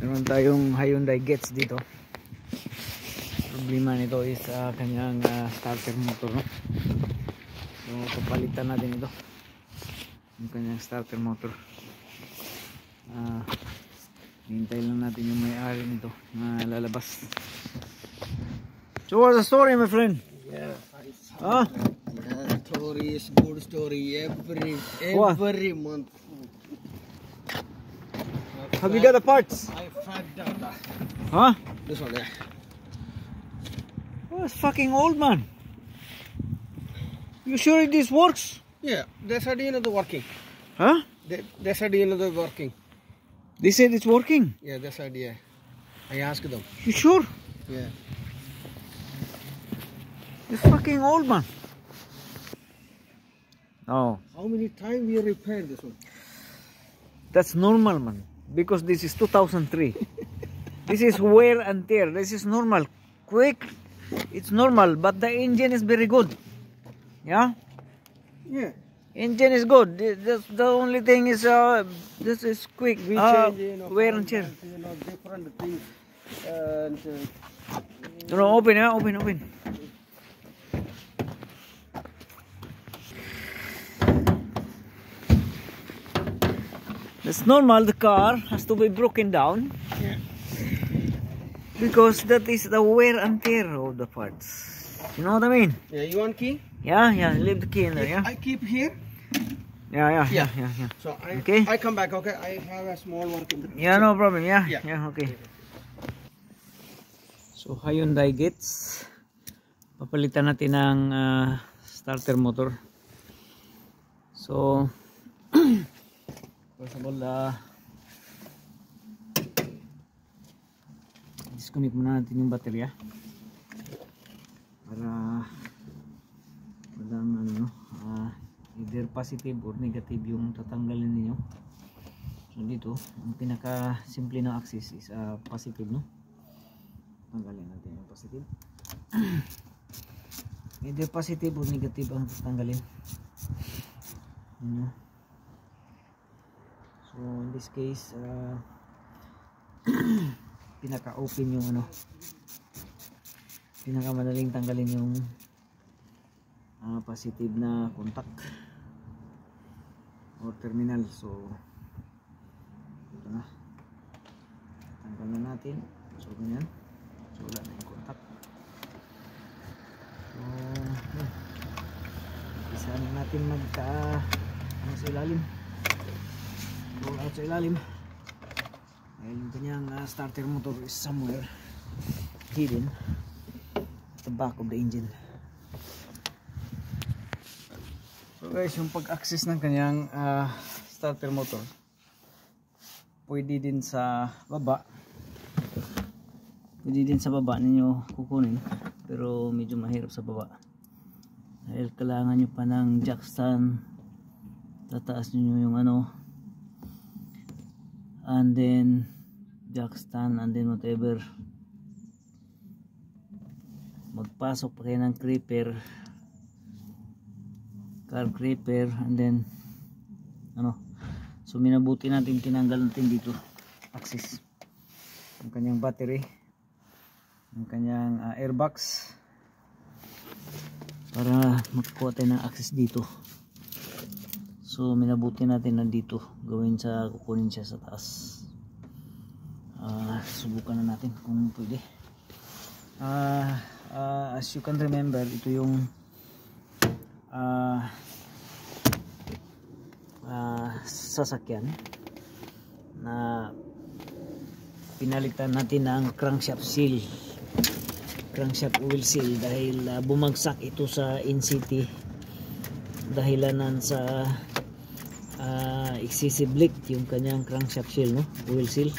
meron tayong Hyundai Gets dito problema nito is uh, kanyang uh, starter motor no so papalitan natin ito yung kanyang starter motor uh, hintay lang natin yung may-ari nito na lalabas so what's the story my friend Yeah. huh? Yeah, story is good story every What? every month. Have you got the parts I fagged out. uh, huh? This one, yeah. oh, it's fucking old man you sure this works Yeah, they said you know the working. huh? They, they said you know the working. they said it's working Yeah, they said yeah. I asked them. you sure? Yeah. It's fucking old man. Oh, How many times we repaired this one? that's normal man. Because this is 2003. this is wear and tear. This is normal. Quick, it's normal. But the engine is very good. Yeah? Yeah. Engine is good. The, only thing is uh, this is quick. We Uh, change you know wear and tear. You know different things. And uh, no, open, yeah? Open, open. That's normal, the car has to be broken down yeah. because that is the wear and tear of the parts. You know what I mean? Yeah, you want key? Yeah, yeah, leave the key in there, yeah? I keep here. Yeah, yeah, yeah, Yeah. yeah, yeah. So I Okay. I come back. Okay, I have a small work in the. Yeah, no problem, yeah? Yeah. Yeah, okay. So, Hyundai Gets. Papalitan natin ng ah, starter motor. So, of all, ah, disconnect muna natin yung baterya. Para walang ano, no, ah, either positive or negative yung tatanggalin ninyo. So dito, ang pinaka simple na axis is ah, positive no. Tanggalin natin yung positive. Either positive or negative ang tatanggalin. Ano? So in this case, ah, pinaka open yung ano. Pinaka madaling tanggalin yung ah, positive na contact or terminal. So ito na. Tanggal na natin. So ganyan. So wala na yung contact. So yun. Isa na natin magka ano sa ilalim roll out sa ilalim. Dahil yung kanyang ah, starter motor is somewhere hidden at the back of the engine. So guys yung pag-access ng kanyang ah, starter motor pwede din sa baba. Pwede din sa baba ninyo kukunin pero medyo mahirap sa baba. Dahil kailangan nyo pa ng jack stand tataas nyo yung ano and then jack stand and then whatever. Magpasok pa kayo ng creeper. Car creeper and then ano So minabuti natin tinanggal natin dito. Axis. Ang kanyang battery, ang kanyang uh, airbox. Para makakuha tayo ng access dito. So minabuti natin na dito gawin sa kukunin siya sa taas. Ah, subukan na natin kung pwede. Ah, ah, as you can remember, ito yung ah ah, sasakyan na pinalitan natin ng crankshaft seal crankshaft oil seal dahil ah, bumagsak ito sa in-city dahilanan sa ah, excessive leak yung kanyang crankshaft seal no? Oil seal.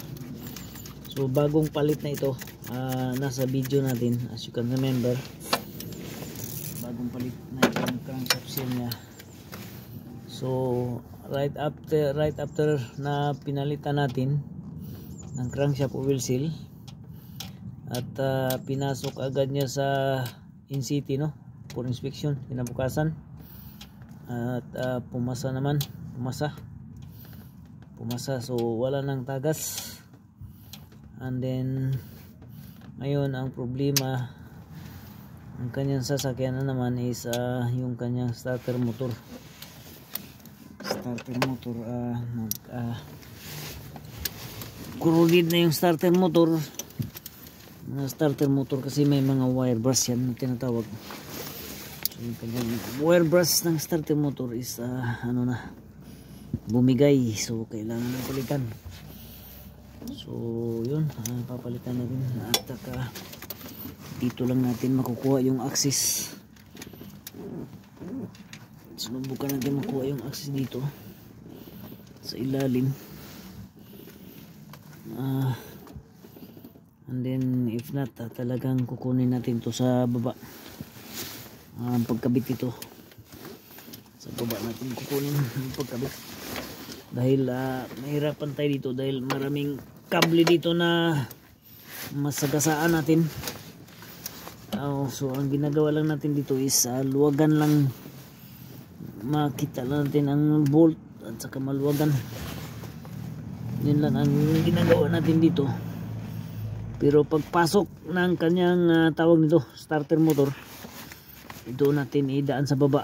So bagong palit na ito. Ah, nasa video natin as you can remember. Bagong palit na yung crankshaft seal niya. So right after right after na pinalitan natin ng crankshaft oil seal at ah, pinasok agad niya sa in city no? For inspection kinabukasan at ah, pumasa naman. Pumasa. Pumasa. So wala nang tagas. And then ngayon ang problema ang kanyang sasakyan na naman is ah, yung kanyang starter motor. Starter motor ah nag ah, corroded na yung starter motor. Mga starter motor kasi may mga wire brush yan na tinatawag so kanyang wire brush ng starter motor is ah, ano na bumigay. So kailangan ng palitan. So yun ah, papalitan natin at saka dito lang natin makukuha yung axis. Sinubukan natin makuha yung axis dito. Sa ilalim. Ah and then if not ah, talagang kukunin natin to sa baba ang pagkabit ito. Sa baba natin kukunin ang pagkabit. Dahil ah, mahirapan tayo dito dahil maraming kable dito na masagasaan natin. Oh, so ang ginagawa lang natin dito is ah, luwagan lang. Makita lang natin ang bolt at saka maluwagan. Yun lang ang ginagawa natin dito. Pero pagpasok ng kanyang ah, tawag nito starter motor ito natin idaan sa baba.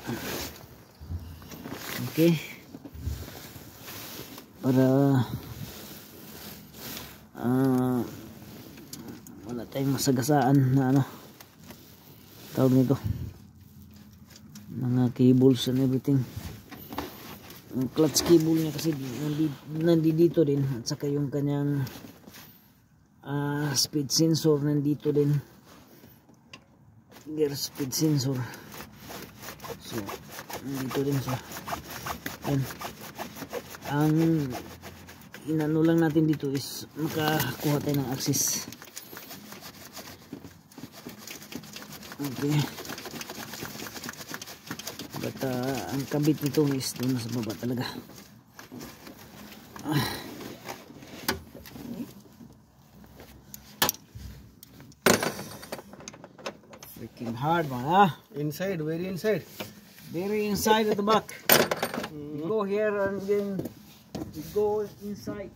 Okay. Para ah wala tayong masagasaan na ano. Tawag nito. Mga cables and everything. Ang clutch cable niya kasi nandito, din. At saka yung kanyang ah, speed sensor nandito din gear speed sensor so. Nandito din siya. Yan ang inano lang natin dito is makakuha tayo ng access. Okay. But ah, ang kabit nito is doon sa baba talaga hard one, ah Inside, very inside. very inside of the back. You go here and then you go inside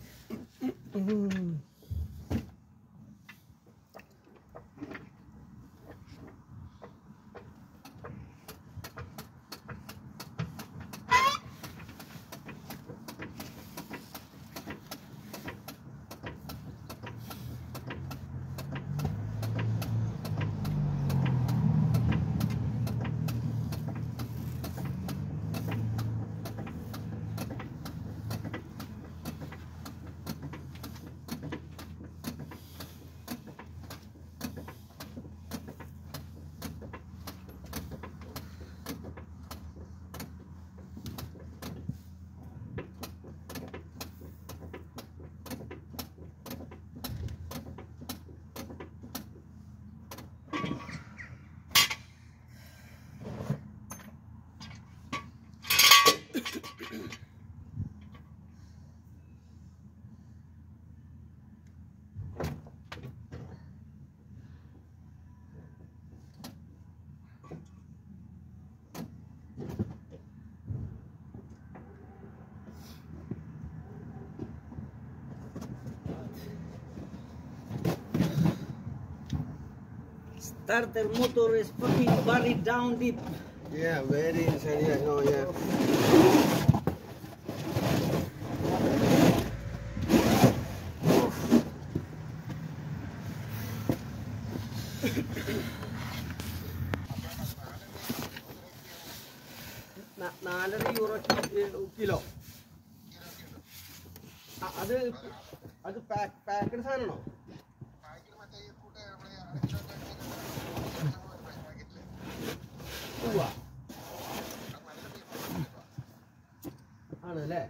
starter motor is fucking buried down deep Yeah, very inside. Yeah, no, yeah. ന- നാലര euro kilo ആ, അത് അത് പാക്കഡ് സാധനമാണോ ആണ് അല്ലേ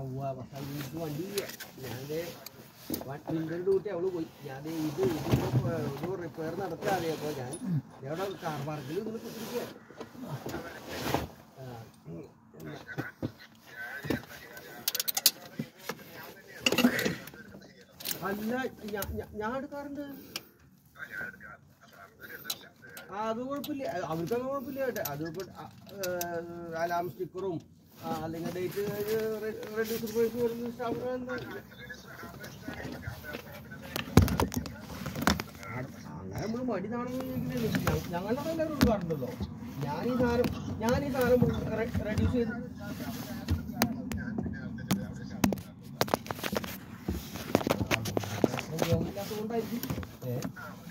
അവ്വാ എനിക്ക് വണ്ടി. ഞാനേ നിന്റെ ഡ്യൂട്ടി അവൾ പോയി. ഞാൻ ഇത് ഇത് റിപ്പയർ നടത്താതെ. അപ്പോൾ ഞാൻ ഞാൻ കാർ പാർക്കിൽ ഇതിൽ കുത്തിരിക്കുക അല്ല ഞാൻ അത് കുഴപ്പമില്ല അത് അവർക്കൊന്നും കുഴപ്പമില്ല കേട്ടെ അത് അലാം സ്റ്റിക്കറും അല്ലെങ്കിൽ ഡേറ്റ് റെഡ്യൂസർ പ്രൈസ് അങ്ങനെ നമ്മൾ മടി നാണെന്ന് ഞങ്ങളുടെ എല്ലാവരും ഒരുപാടുണ്ടല്ലോ ഞാൻ ഈ സാധനം ഞാൻ സാധനം റെഡ്യൂസ് ചെയ്ത് はい、哎。